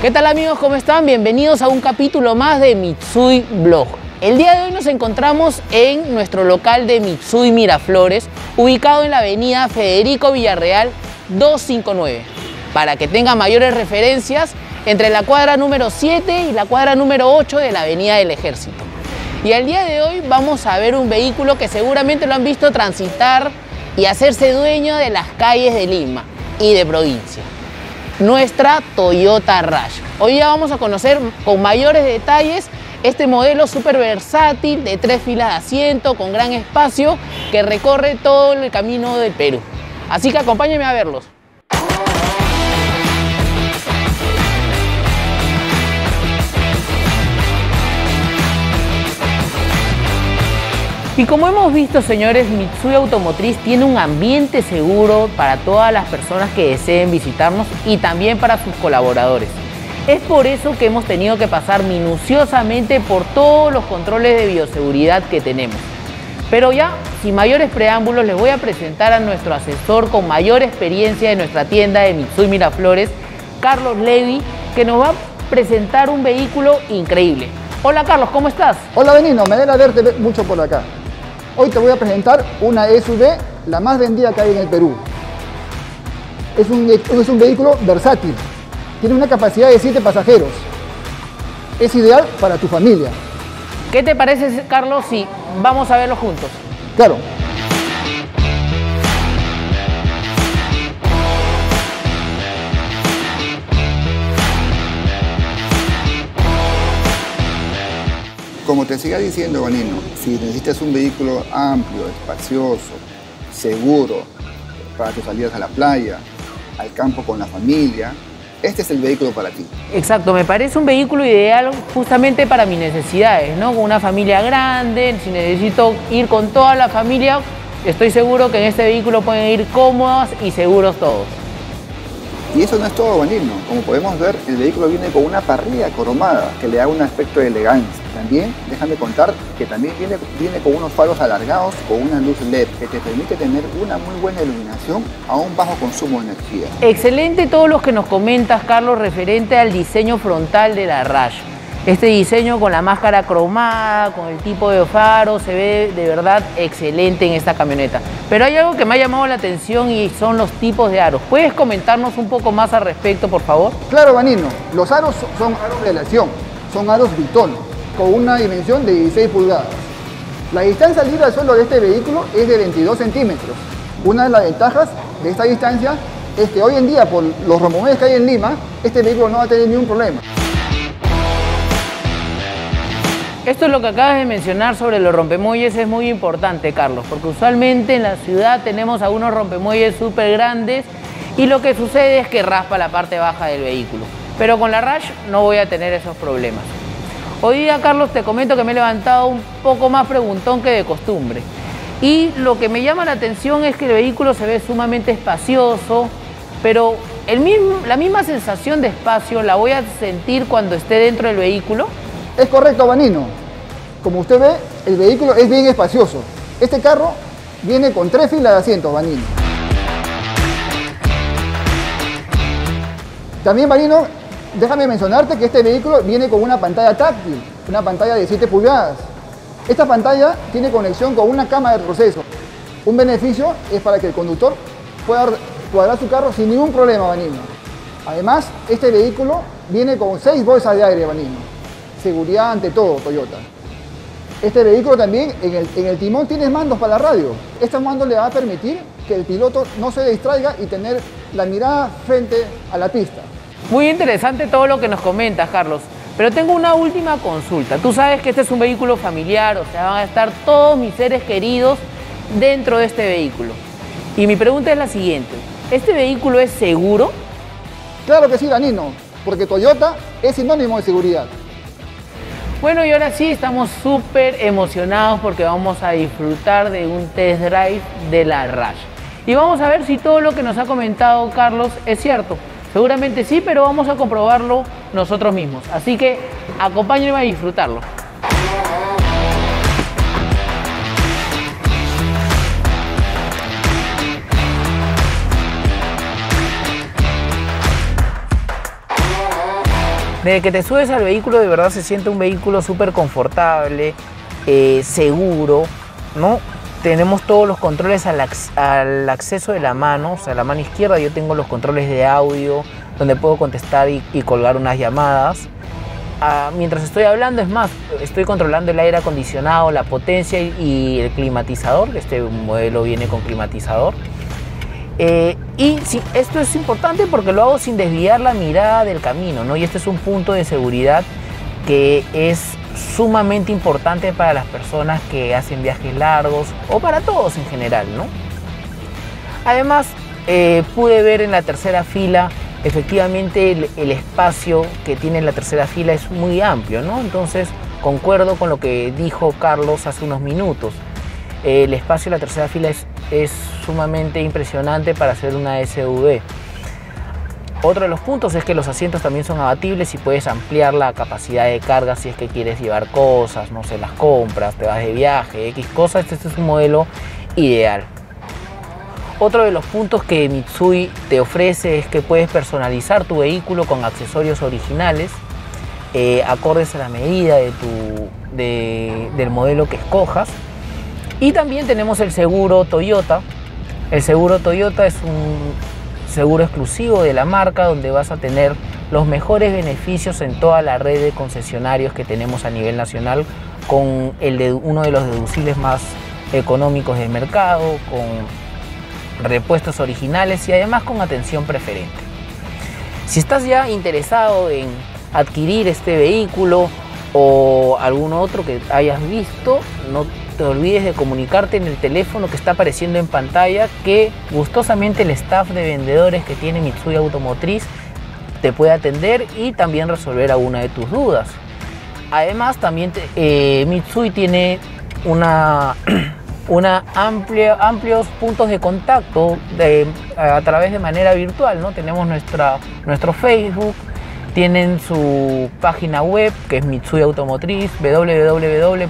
¿Qué tal amigos? ¿Cómo están? Bienvenidos a un capítulo más de Mitsui Blog. El día de hoy nos encontramos en nuestro local de Mitsui Miraflores, ubicado en la avenida Federico Villarreal 259. Para que tengan mayores referencias, entre la cuadra número 7 y la cuadra número 8 de la Avenida del Ejército. Y al día de hoy vamos a ver un vehículo que seguramente lo han visto transitar y hacerse dueño de las calles de Lima y de provincia. Nuestra Toyota Rush. Hoy ya vamos a conocer con mayores detalles este modelo súper versátil de tres filas de asiento con gran espacio que recorre todo el camino del Perú. Así que acompáñenme a verlos. Y como hemos visto, señores, Mitsui Automotriz tiene un ambiente seguro para todas las personas que deseen visitarnos y también para sus colaboradores. Es por eso que hemos tenido que pasar minuciosamente por todos los controles de bioseguridad que tenemos. Pero ya, sin mayores preámbulos, les voy a presentar a nuestro asesor con mayor experiencia de nuestra tienda de Mitsui Miraflores, Carlos Levy, que nos va a presentar un vehículo increíble. Hola Carlos, ¿cómo estás? Hola Benino, me alegra verte mucho por acá. Hoy te voy a presentar una SUV, la más vendida que hay en el Perú. Es un, es un vehículo versátil, tiene una capacidad de 7 pasajeros. Es ideal para tu familia. ¿Qué te parece, Carlos, si vamos a verlo juntos? Claro. Como te siga diciendo, Vanino, si necesitas un vehículo amplio, espacioso, seguro, para tus salidas a la playa, al campo con la familia, este es el vehículo para ti. Exacto, me parece un vehículo ideal justamente para mis necesidades, ¿no? Con una familia grande, si necesito ir con toda la familia, estoy seguro que en este vehículo pueden ir cómodos y seguros todos. Y eso no es todo, Vanino. Como podemos ver, el vehículo viene con una parrilla cromada que le da un aspecto de elegancia. También, déjame contar que también viene, viene con unos faros alargados con una luz LED que te permite tener una muy buena iluminación a un bajo consumo de energía. Excelente todos los que nos comentas, Carlos, referente al diseño frontal de la Rush. Este diseño con la máscara cromada, con el tipo de faro, se ve de verdad excelente en esta camioneta. Pero hay algo que me ha llamado la atención y son los tipos de aros. ¿Puedes comentarnos un poco más al respecto, por favor? Claro, Vanino. Los aros son aros de aleación, son aros Vitón, con una dimensión de 16 pulgadas. La distancia libre al suelo de este vehículo es de 22 centímetros. Una de las ventajas de esta distancia es que hoy en día, por los rompomuelles que hay en Lima, este vehículo no va a tener ningún problema. Esto es lo que acabas de mencionar sobre los rompemuelles es muy importante, Carlos, porque usualmente en la ciudad tenemos algunos rompemuelles súper grandes y lo que sucede es que raspa la parte baja del vehículo. Pero con la Rush no voy a tener esos problemas. Hoy día, Carlos, te comento que me he levantado un poco más preguntón que de costumbre. Y lo que me llama la atención es que el vehículo se ve sumamente espacioso, pero la misma sensación de espacio la voy a sentir cuando esté dentro del vehículo. Es correcto, Vanino. Como usted ve, el vehículo es bien espacioso. Este carro viene con tres filas de asientos, Vanino. También, Vanino, déjame mencionarte que este vehículo viene con una pantalla táctil, una pantalla de 7 pulgadas. Esta pantalla tiene conexión con una cámara de proceso. Un beneficio es para que el conductor pueda cuadrar su carro sin ningún problema, Vanino. Además, este vehículo viene con 6 bolsas de aire, Vanino seguridad ante todo, Toyota. Este vehículo también, en el, timón tienes mandos para la radio. Este mando le va a permitir que el piloto no se distraiga y tener la mirada frente a la pista. Muy interesante todo lo que nos comentas, Carlos. Pero tengo una última consulta. Tú sabes que este es un vehículo familiar, o sea, van a estar todos mis seres queridos dentro de este vehículo. Y mi pregunta es la siguiente. ¿Este vehículo es seguro? Claro que sí, Danino, porque Toyota es sinónimo de seguridad. Bueno, y ahora sí, estamos súper emocionados porque vamos a disfrutar de un test drive de la Rush. Y vamos a ver si todo lo que nos ha comentado Carlos es cierto. Seguramente sí, pero vamos a comprobarlo nosotros mismos. Así que acompáñenme a disfrutarlo. Desde que te subes al vehículo de verdad se siente un vehículo súper confortable, eh, seguro, ¿no? Tenemos todos los controles al, acceso de la mano, o sea, la mano izquierda yo tengo los controles de audio, donde puedo contestar y, colgar unas llamadas. Ah, mientras estoy hablando, es más, estoy controlando el aire acondicionado, la potencia y el climatizador, este modelo viene con climatizador. Eh, y esto es importante porque lo hago sin desviar la mirada del camino, ¿no? Y este es un punto de seguridad que es sumamente importante para las personas que hacen viajes largos o para todos en general, ¿no? Además, eh, pude ver en la tercera fila, efectivamente el, el, espacio que tiene la tercera fila es muy amplio, ¿no? Entonces, concuerdo con lo que dijo Carlos hace unos minutos. El espacio de la tercera fila es sumamente impresionante para hacer una SUV. Otro de los puntos es que los asientos también son abatibles y puedes ampliar la capacidad de carga si es que quieres llevar cosas, no sé, las compras, te vas de viaje, X cosas. Este es un modelo ideal. Otro de los puntos que Mitsui te ofrece es que puedes personalizar tu vehículo con accesorios originales, eh, acordes a la medida de tu, del modelo que escojas. Y también tenemos el seguro Toyota. El seguro Toyota es un seguro exclusivo de la marca donde vas a tener los mejores beneficios en toda la red de concesionarios que tenemos a nivel nacional con el de uno de los deducibles más económicos del mercado, con repuestos originales y además con atención preferente. Si estás ya interesado en adquirir este vehículo o algún otro que hayas visto, no te olvides de comunicarte en el teléfono que está apareciendo en pantalla, que gustosamente el staff de vendedores que tiene Mitsui Automotriz te puede atender y también resolver alguna de tus dudas. Además, también eh, Mitsui tiene una, una amplia, amplios puntos de contacto a través de manera virtual. ¿no? Tenemos nuestra, nuestro Facebook, tienen su página web que es Mitsui Automotriz, www